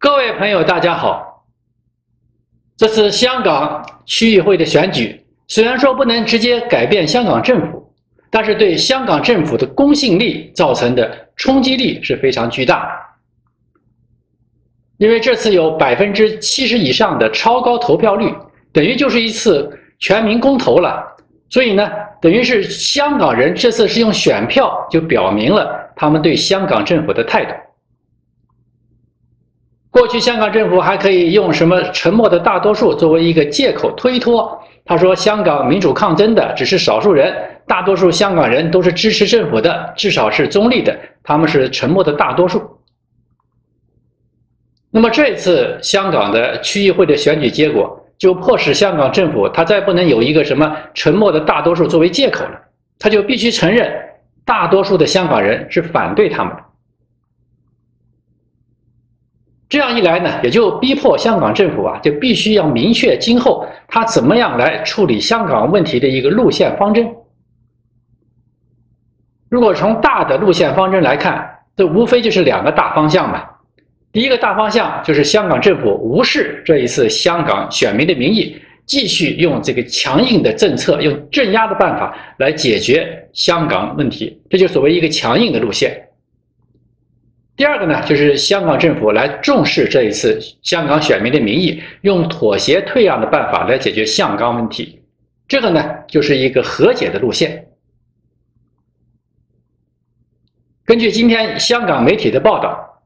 各位朋友，大家好。这次香港区议会的选举，虽然说不能直接改变香港政府，但是对香港政府的公信力造成的冲击力是非常巨大。因为这次有百分之七十以上的超高投票率，等于就是一次全民公投了。所以呢，等于是香港人这次是用选票就表明了他们对香港政府的态度。过去香港政府还可以用什么沉默的大多数作为一个借口推脱，他说香港民主抗争的只是少数人，大多数香港人都是支持政府的，至少是中立的，他们是沉默的大多数。那么这次香港的区议会的选举结果，就迫使香港政府他再不能有一个什么沉默的大多数作为借口了，他就必须承认大多数的香港人是反对他们的。这样一来呢，也就逼迫香港政府啊，就必须要明确今后他怎么样来处理香港问题的一个路线方针。如果从大的路线方针来看，这无非就是两个大方向嘛。第一个大方向就是香港政府无视这一次香港选民的民意，继续用这个强硬的政策、用镇压的办法来解决香港问题，这就所谓一个强硬的路线。第二个呢，就是香港政府来重视这一次香港选民的民意，用妥协退让的办法来解决香港问题。这个呢，就是一个和解的路线。根据今天香港媒体的报道，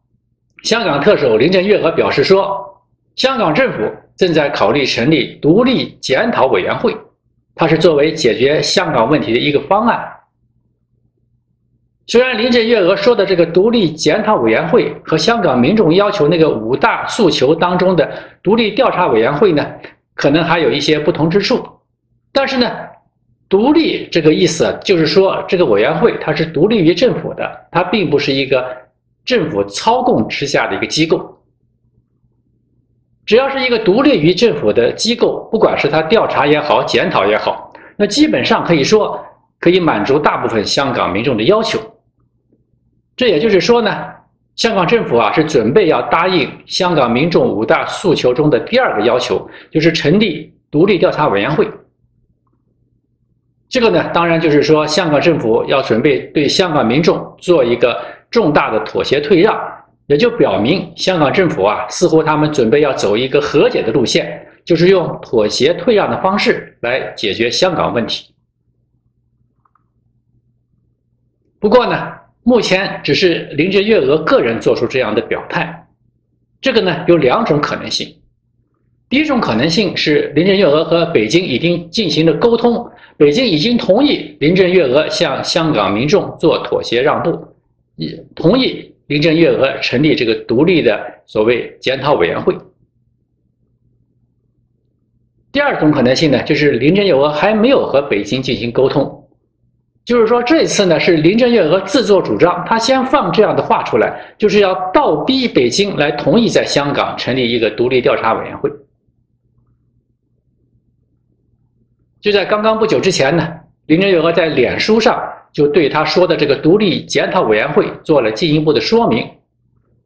香港特首林郑月娥表示说，香港政府正在考虑成立独立检讨委员会，它是作为解决香港问题的一个方案。虽然林郑月娥说的这个独立检讨委员会和香港民众要求那个五大诉求当中的独立调查委员会呢，可能还有一些不同之处，但是呢，独立这个意思就是说这个委员会它是独立于政府的，它并不是一个政府操控之下的一个机构。只要是一个独立于政府的机构，不管是它调查也好，检讨也好，那基本上可以说可以满足大部分香港民众的要求。这也就是说呢，香港政府啊是准备要答应香港民众五大诉求中的第二个要求，就是成立独立调查委员会。这个呢，当然就是说香港政府要准备对香港民众做一个重大的妥协退让，也就表明香港政府啊似乎他们准备要走一个和解的路线，就是用妥协退让的方式来解决香港问题。不过呢。目前只是林郑月娥个人做出这样的表态，这个呢有两种可能性。第一种可能性是林郑月娥和北京已经进行了沟通，北京已经同意林郑月娥向香港民众做妥协让步，也同意林郑月娥成立这个独立的所谓检讨委员会。第二种可能性呢，就是林郑月娥还没有和北京进行沟通。就是说，这次呢是林郑月娥自作主张，她先放这样的话出来，就是要倒逼北京来同意在香港成立一个独立调查委员会。就在刚刚不久之前呢，林郑月娥在脸书上就对他说的这个独立检讨委员会做了进一步的说明。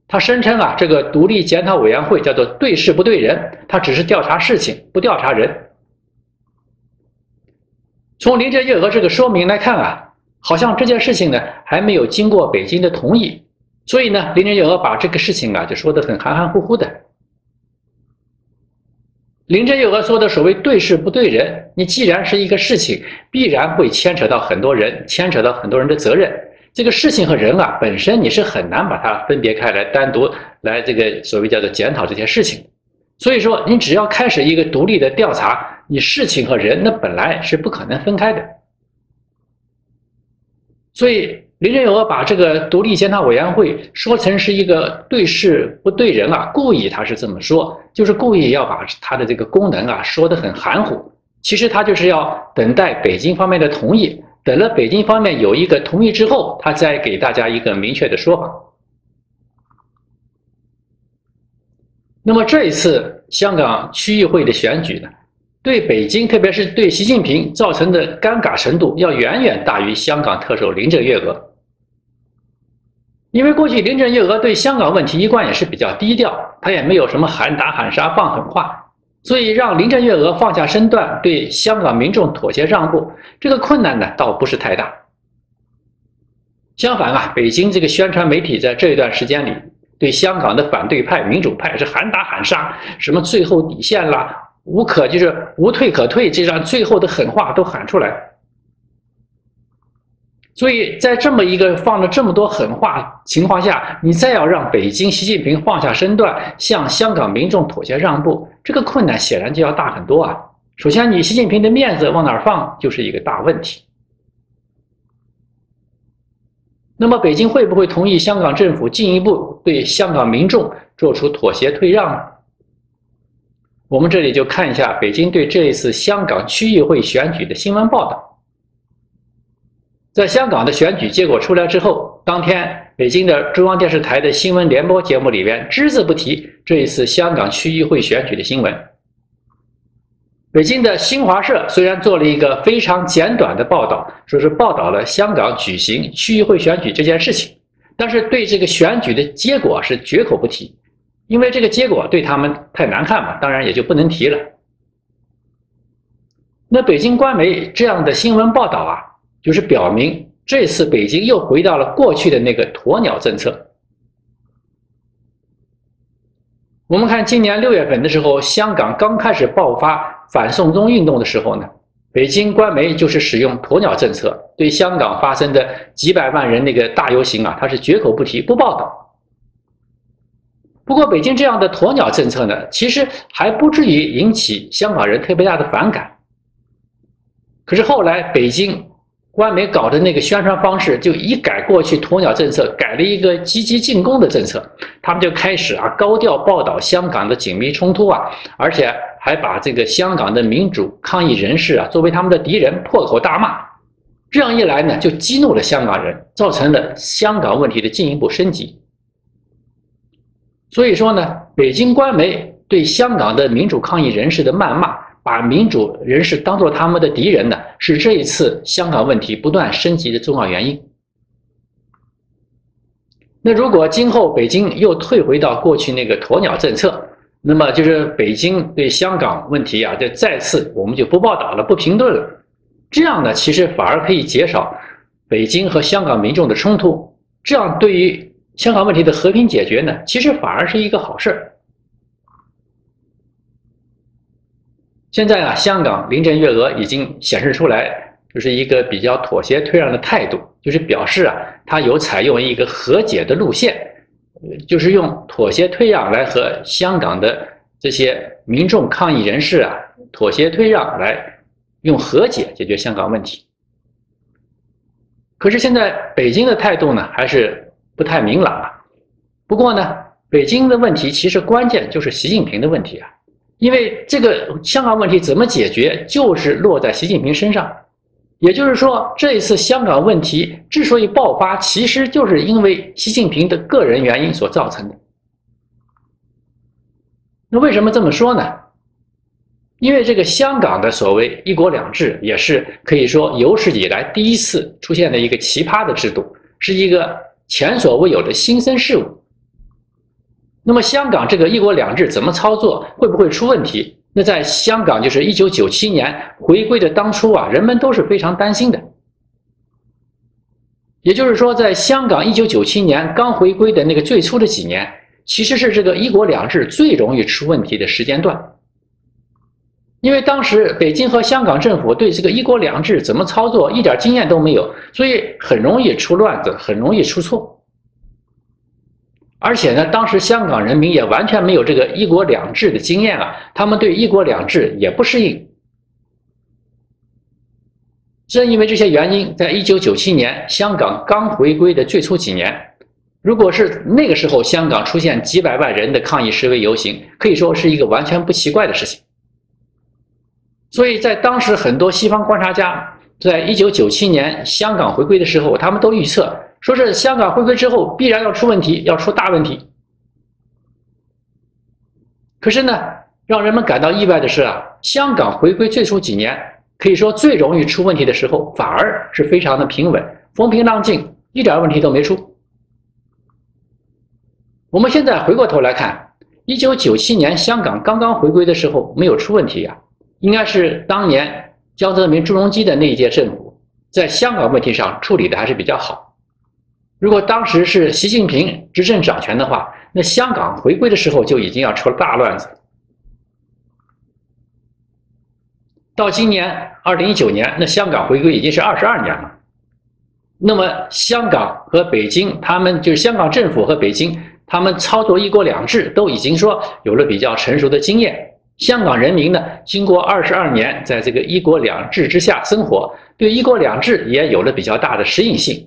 他声称啊，这个独立检讨委员会叫做对事不对人，他只是调查事情，不调查人。从林郑月娥这个说明来看啊，好像这件事情呢还没有经过北京的同意，所以呢，林郑月娥把这个事情啊就说的很含含糊糊的。林郑月娥说的所谓对事不对人，你既然是一个事情，必然会牵扯到很多人，牵扯到很多人的责任。这个事情和人啊本身你是很难把它分别开来，单独来这个所谓叫做检讨这件事情。所以说，你只要开始一个独立的调查。你事情和人那本来是不可能分开的，所以林郑月娥把这个独立检讨委员会说成是一个对事不对人啊，故意他是这么说，就是故意要把他的这个功能啊说得很含糊。其实他就是要等待北京方面的同意，等了北京方面有一个同意之后，他再给大家一个明确的说法。那么这一次香港区议会的选举呢？对北京，特别是对习近平造成的尴尬程度，要远远大于香港特首林郑月娥。因为过去林郑月娥对香港问题一贯也是比较低调，她也没有什么喊打喊杀放狠话，所以让林郑月娥放下身段对香港民众妥协让步，这个困难呢倒不是太大。相反啊，北京这个宣传媒体在这一段时间里对香港的反对派、民主派是喊打喊杀，什么最后底线啦，无可就是无退可退，这样最后的狠话都喊出来。所以在这么一个放了这么多狠话情况下，你再要让北京习近平放下身段，向香港民众妥协让步，这个困难显然就要大很多啊。首先，你习近平的面子往哪儿放，就是一个大问题。那么，北京会不会同意香港政府进一步对香港民众做出妥协退让呢？我们这里就看一下北京对这一次香港区议会选举的新闻报道。在香港的选举结果出来之后，当天北京的中央电视台的新闻联播节目里边只字不提这一次香港区议会选举的新闻。北京的新华社虽然做了一个非常简短的报道，说是报道了香港举行区议会选举这件事情，但是对这个选举的结果是绝口不提，因为这个结果对他们太难看嘛，当然也就不能提了。那北京官媒这样的新闻报道啊。就是表明，这次北京又回到了过去的那个鸵鸟政策。我们看今年六月份的时候，香港刚开始爆发反送中运动的时候呢，北京官媒就是使用鸵鸟政策，对香港发生的几百万人那个大游行啊，它是绝口不提，不报道。不过，北京这样的鸵鸟政策呢，其实还不至于引起香港人特别大的反感。可是后来北京。官媒搞的那个宣传方式，就一改过去鸵鸟政策，改了一个积极进攻的政策。他们就开始啊高调报道香港的紧密冲突啊，而且还把这个香港的民主抗议人士啊作为他们的敌人，破口大骂。这样一来呢，就激怒了香港人，造成了香港问题的进一步升级。所以说呢，北京官媒对香港的民主抗议人士的谩骂。把民主人士当做他们的敌人呢，是这一次香港问题不断升级的重要原因。那如果今后北京又退回到过去那个鸵鸟政策，那么就是北京对香港问题啊，就再次我们就不报道了，不评论了。这样呢，其实反而可以减少北京和香港民众的冲突。这样对于香港问题的和平解决呢，其实反而是一个好事儿。现在啊，香港林郑月娥已经显示出来，就是一个比较妥协退让的态度，就是表示啊，他有采用一个和解的路线，就是用妥协退让来和香港的这些民众抗议人士啊妥协退让，来用和解解决香港问题。可是现在北京的态度呢，还是不太明朗啊。不过呢，北京的问题其实关键就是习近平的问题啊。因为这个香港问题怎么解决，就是落在习近平身上。也就是说，这一次香港问题之所以爆发，其实就是因为习近平的个人原因所造成的。那为什么这么说呢？因为这个香港的所谓“一国两制”，也是可以说有史以来第一次出现的一个奇葩的制度，是一个前所未有的新生事物。那么香港这个一国两制怎么操作，会不会出问题？那在香港就是一九九七年回归的当初啊，人们都是非常担心的。也就是说，在香港一九九七年刚回归的那个最初的几年，其实是这个一国两制最容易出问题的时间段，因为当时北京和香港政府对这个一国两制怎么操作一点经验都没有，所以很容易出乱子，很容易出错。而且呢，当时香港人民也完全没有这个一国两制的经验啊，他们对一国两制也不适应。正因为这些原因，在一九九七年香港刚回归的最初几年，如果是那个时候香港出现几百万人的抗议示威游行，可以说是一个完全不奇怪的事情。所以在当时，很多西方观察家在一九九七年香港回归的时候，他们都预测。说是香港回归之后必然要出问题，要出大问题。可是呢，让人们感到意外的是啊，香港回归最初几年，可以说最容易出问题的时候，反而是非常的平稳，风平浪静，一点问题都没出。我们现在回过头来看，一九九七年香港刚刚回归的时候没有出问题呀，应该是当年江泽民、朱镕基的那一届政府在香港问题上处理的还是比较好。如果当时是习近平执政掌权的话，那香港回归的时候就已经要出了大乱子。到今年二零一九年，那香港回归已经是二十二年了。那么香港和北京，他们就是香港政府和北京，他们操作一国两制都已经说有了比较成熟的经验。香港人民呢，经过二十二年在这个一国两制之下生活，对一国两制也有了比较大的适应性。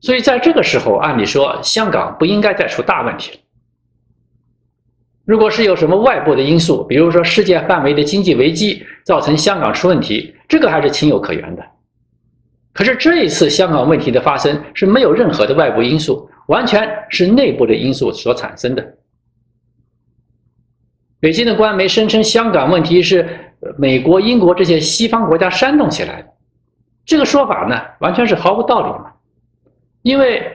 所以在这个时候，按理说香港不应该再出大问题了。如果是有什么外部的因素，比如说世界范围的经济危机造成香港出问题，这个还是情有可原的。可是这一次香港问题的发生是没有任何的外部因素，完全是内部的因素所产生的。北京的官媒声称香港问题是美国、英国这些西方国家煽动起来的，这个说法呢完全是毫无道理嘛，因为。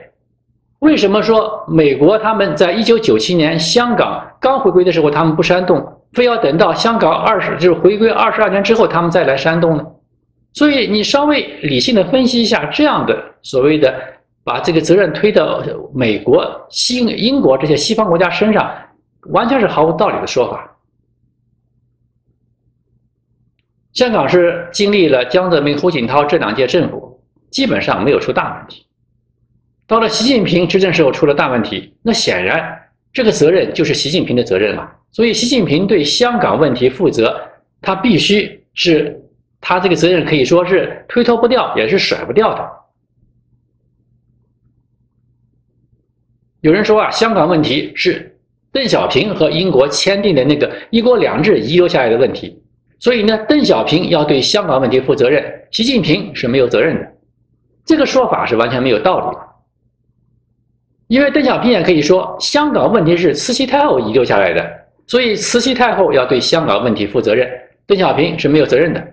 为什么说美国他们在一九九七年香港刚回归的时候，他们不煽动，非要等到香港二十就是回归二十二年之后，他们再来煽动呢？所以你稍微理性的分析一下，这样的所谓的把这个责任推到美国、西英国这些西方国家身上，完全是毫无道理的说法。香港是经历了江泽民、胡锦涛这两届政府，基本上没有出大问题。到了习近平执政时候出了大问题，那显然这个责任就是习近平的责任了。所以习近平对香港问题负责，他必须是他这个责任可以说是推脱不掉，也是甩不掉的。有人说啊，香港问题是邓小平和英国签订的那个“一国两制”遗留下来的问题，所以呢，邓小平要对香港问题负责任，习近平是没有责任的。这个说法是完全没有道理的。因为邓小平也可以说，香港问题是慈禧太后遗留下来的，所以慈禧太后要对香港问题负责任，邓小平是没有责任的。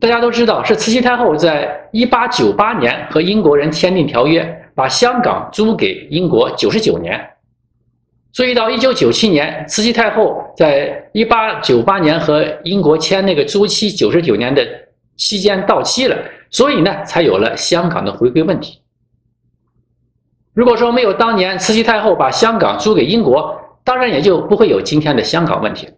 大家都知道，是慈禧太后在一八九八年和英国人签订条约，把香港租给英国九十九年，所以到一九九七年，慈禧太后在一八九八年和英国签那个租期九十九年的期间到期了，所以呢，才有了香港的回归问题。如果说没有当年慈禧太后把香港租给英国，当然也就不会有今天的香港问题。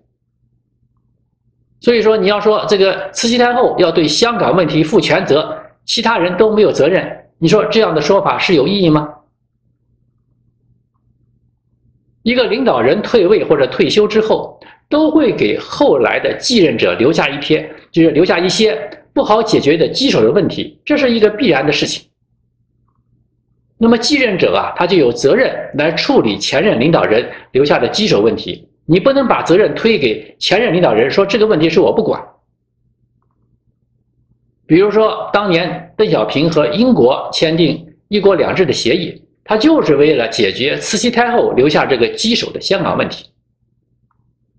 所以说，你要说这个慈禧太后要对香港问题负全责，其他人都没有责任，你说这样的说法是有意义吗？一个领导人退位或者退休之后，都会给后来的继任者留下一些，就是留下一些不好解决的棘手的问题，这是一个必然的事情。那么继任者啊，他就有责任来处理前任领导人留下的棘手问题。你不能把责任推给前任领导人，说这个问题是我不管。比如说，当年邓小平和英国签订“一国两制”的协议，他就是为了解决慈禧太后留下这个棘手的香港问题。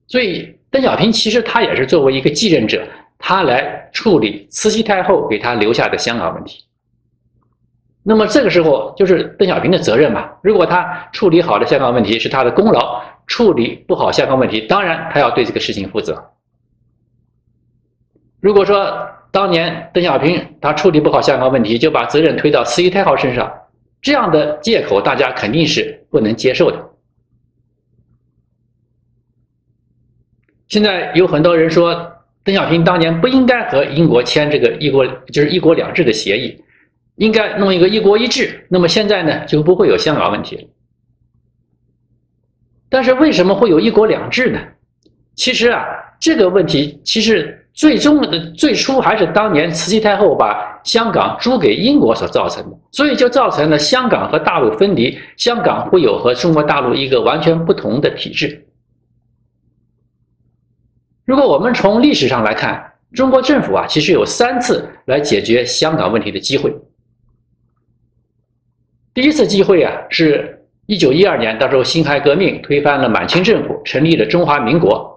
所以，邓小平其实他也是作为一个继任者，他来处理慈禧太后给他留下的香港问题。那么这个时候就是邓小平的责任嘛。如果他处理好了香港问题是他的功劳，处理不好香港问题，当然他要对这个事情负责。如果说当年邓小平他处理不好香港问题，就把责任推到慈禧太后身上，这样的借口大家肯定是不能接受的。现在有很多人说，邓小平当年不应该和英国签这个“一国”就是“一国两制”的协议。应该弄一个一国一制，那么现在呢就不会有香港问题了。但是为什么会有一国两制呢？其实啊，这个问题其实最终的最初还是当年慈禧太后把香港租给英国所造成的，所以就造成了香港和大陆分离，香港会有和中国大陆一个完全不同的体制。如果我们从历史上来看，中国政府啊，其实有三次来解决香港问题的机会。第一次机会啊，是一九一二年，到时候辛亥革命推翻了满清政府，成立了中华民国。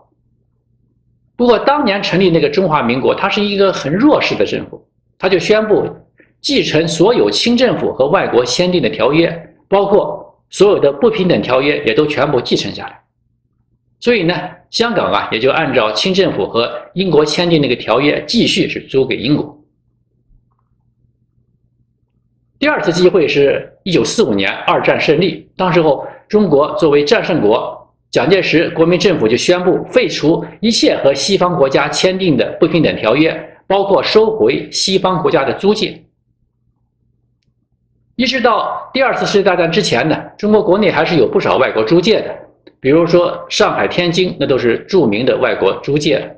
不过当年成立那个中华民国，它是一个很弱势的政府，他就宣布继承所有清政府和外国签订的条约，包括所有的不平等条约也都全部继承下来。所以呢，香港啊也就按照清政府和英国签订那个条约，继续是租给英国。第二次机会是一九四五年二战胜利，当时候中国作为战胜国，蒋介石国民政府就宣布废除一切和西方国家签订的不平等条约，包括收回西方国家的租界。一直到第二次世界大战之前呢，中国国内还是有不少外国租界的。比如说上海、天津，那都是著名的外国租界。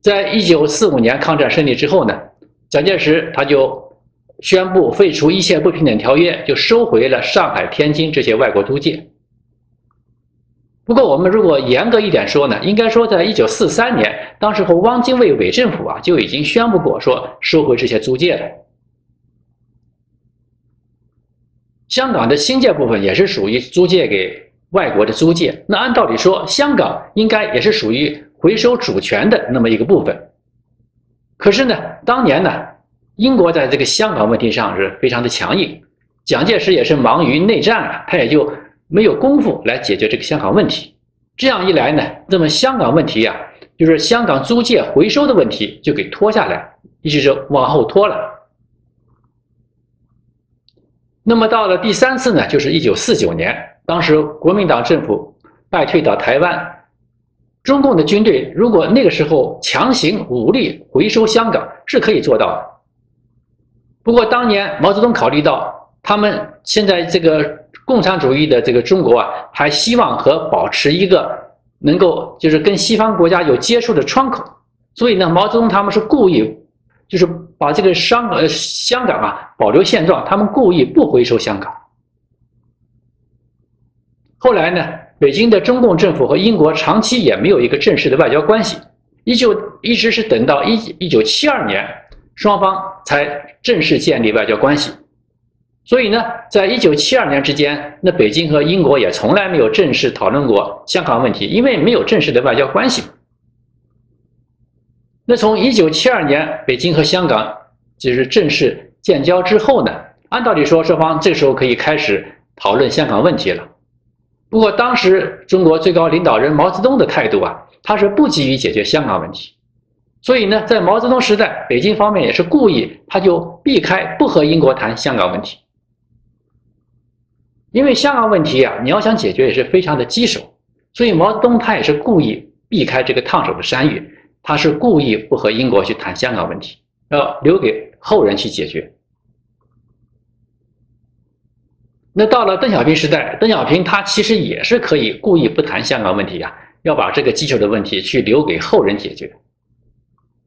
在一九四五年抗战胜利之后呢，蒋介石他就宣布废除一切不平等条约，就收回了上海、天津这些外国租界。不过，我们如果严格一点说呢，应该说，在一九四三年，当时候汪精卫伪政府啊就已经宣布过说收回这些租界了。香港的新界部分也是属于租借给外国的租界，那按道理说，香港应该也是属于回收主权的那么一个部分。可是呢，当年呢，英国在这个香港问题上是非常的强硬，蒋介石也是忙于内战啊，他也就没有功夫来解决这个香港问题。这样一来呢，那么香港问题啊，就是香港租界回收的问题就给拖下来，一直就往后拖了。那么到了第三次呢，就是一九四九年，当时国民党政府败退到台湾，中共的军队如果那个时候强行武力回收香港是可以做到的。不过当年毛泽东考虑到他们现在这个共产主义的这个中国啊，还希望和保持一个能够就是跟西方国家有接触的窗口，所以呢，毛泽东他们是故意。就是把这个香呃香港啊保留现状，他们故意不回收香港。后来呢，北京的中共政府和英国长期也没有一个正式的外交关系，依旧一直是等到一一九七二年，双方才正式建立外交关系。所以呢，在一九七二年之间，那北京和英国也从来没有正式讨论过香港问题，因为没有正式的外交关系。那从一九七二年北京和香港就是正式建交之后呢，按道理说双方这时候可以开始讨论香港问题了。不过当时中国最高领导人毛泽东的态度啊，他是不急于解决香港问题，所以呢，在毛泽东时代，北京方面也是故意他就避开不和英国谈香港问题，因为香港问题啊，你要想解决也是非常的棘手，所以毛泽东他也是故意避开这个烫手的山芋。他是故意不和英国去谈香港问题，要留给后人去解决。那到了邓小平时代，邓小平他其实也是可以故意不谈香港问题呀，要把这个棘手的问题去留给后人解决。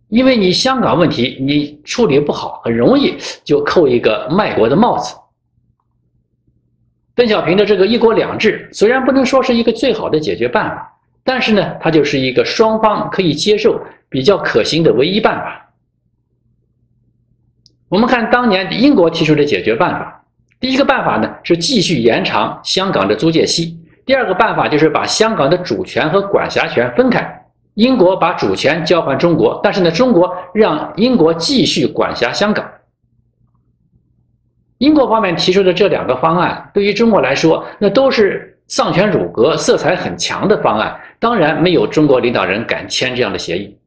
因为你香港问题你处理不好，很容易就扣一个卖国的帽子。邓小平的这个一国两制虽然不能说是一个最好的解决办法。但是呢，它就是一个双方可以接受、比较可行的唯一办法。我们看当年英国提出的解决办法，第一个办法呢是继续延长香港的租界期；第二个办法就是把香港的主权和管辖权分开，英国把主权交还中国，但是呢，中国让英国继续管辖香港。英国方面提出的这两个方案，对于中国来说，那都是丧权辱国、色彩很强的方案。当然没有中国领导人敢签这样的协议，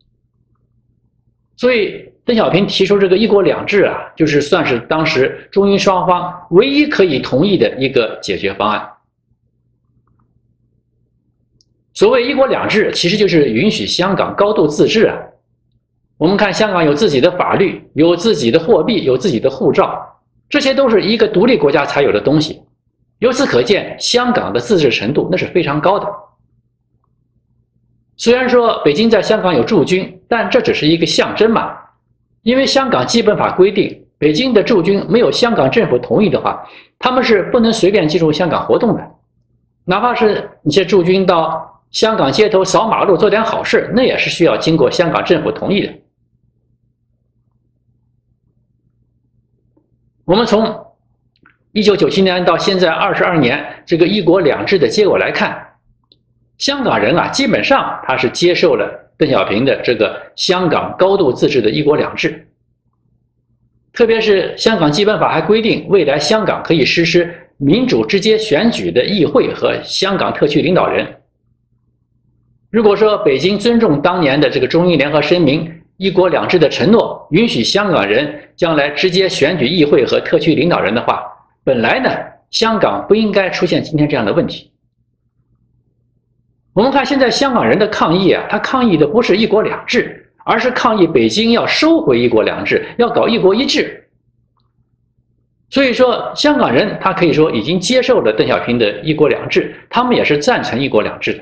所以邓小平提出这个“一国两制”啊，就是算是当时中英双方唯一可以同意的一个解决方案。所谓“一国两制”，其实就是允许香港高度自治啊。我们看香港有自己的法律，有自己的货币，有自己的护照，这些都是一个独立国家才有的东西。由此可见，香港的自治程度那是非常高的。虽然说北京在香港有驻军，但这只是一个象征嘛。因为香港基本法规定，北京的驻军没有香港政府同意的话，他们是不能随便进入香港活动的。哪怕是一些驻军到香港街头扫马路做点好事，那也是需要经过香港政府同意的。我们从一九九七年到现在二十二年这个“一国两制”的结果来看。香港人啊，基本上他是接受了邓小平的这个香港高度自治的一国两制。特别是香港基本法还规定，未来香港可以实施民主直接选举的议会和香港特区领导人。如果说北京尊重当年的这个中英联合声明、一国两制的承诺，允许香港人将来直接选举议会和特区领导人的话，本来呢，香港不应该出现今天这样的问题。我们看现在香港人的抗议啊，他抗议的不是一国两制，而是抗议北京要收回一国两制，要搞一国一制。所以说，香港人他可以说已经接受了邓小平的一国两制，他们也是赞成一国两制的。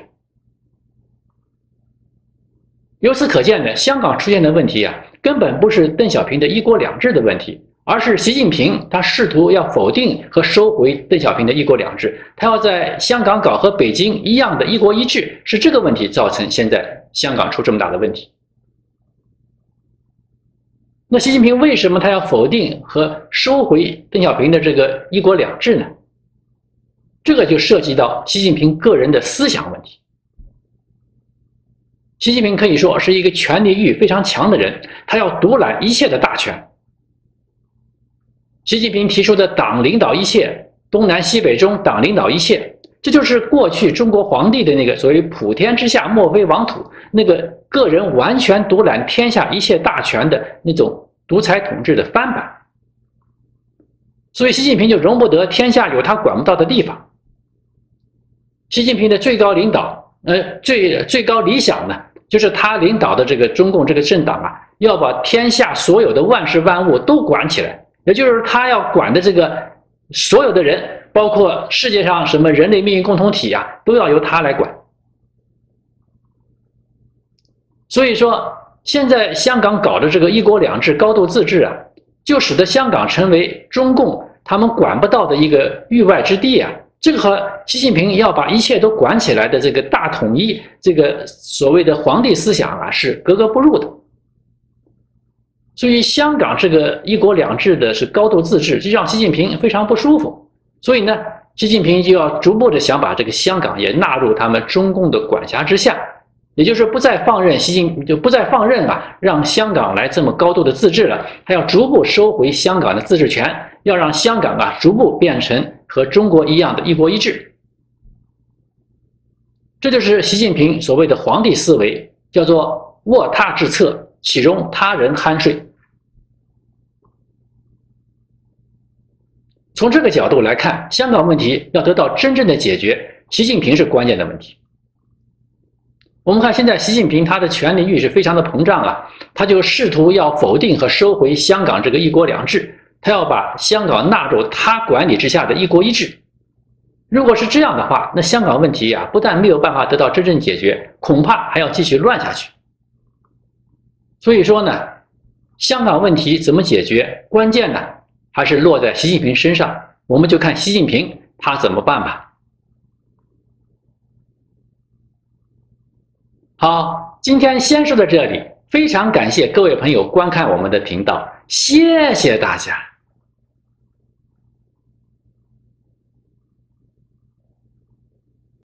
由此可见呢，香港出现的问题啊，根本不是邓小平的一国两制的问题，而是习近平他试图要否定和收回邓小平的一国两制，他要在香港搞和北京一样的一国一制，是这个问题造成现在香港出这么大的问题。那习近平为什么他要否定和收回邓小平的这个一国两制呢？这个就涉及到习近平个人的思想问题。习近平可以说是一个权力欲非常强的人，他要独揽一切的大权。习近平提出的“党领导一切，东南西北中，党领导一切”，这就是过去中国皇帝的那个所谓“普天之下，莫非王土”那个个人完全独揽天下一切大权的那种独裁统治的翻版。所以，习近平就容不得天下有他管不到的地方。习近平的最高领导，呃，最最高理想呢？就是他领导的这个中共这个政党啊，要把天下所有的万事万物都管起来，也就是他要管的这个所有的人，包括世界上什么人类命运共同体啊，都要由他来管。所以说，现在香港搞的这个一国两制、高度自治啊，就使得香港成为中共他们管不到的一个域外之地啊。这个和习近平要把一切都管起来的这个大统一，这个所谓的皇帝思想啊，是格格不入的。所以香港这个一国两制的是高度自治，就让习近平非常不舒服。所以呢，习近平就要逐步的想把这个香港也纳入他们中共的管辖之下，也就是不再放任习近就不再放任啊，让香港来这么高度的自治了，他要逐步收回香港的自治权，要让香港啊逐步变成。和中国一样的一国一制，这就是习近平所谓的皇帝思维，叫做卧榻之侧，岂容他人酣睡。从这个角度来看，香港问题要得到真正的解决，习近平是关键的问题。我们看现在习近平他的权力欲是非常的膨胀啊，他就试图要否定和收回香港这个一国两制。他要把香港纳入他管理之下的一国一制，如果是这样的话，那香港问题呀，不但没有办法得到真正解决，恐怕还要继续乱下去。所以说呢，香港问题怎么解决，关键呢还是落在习近平身上，我们就看习近平他怎么办吧。好，今天先说到这里，非常感谢各位朋友观看我们的频道，谢谢大家。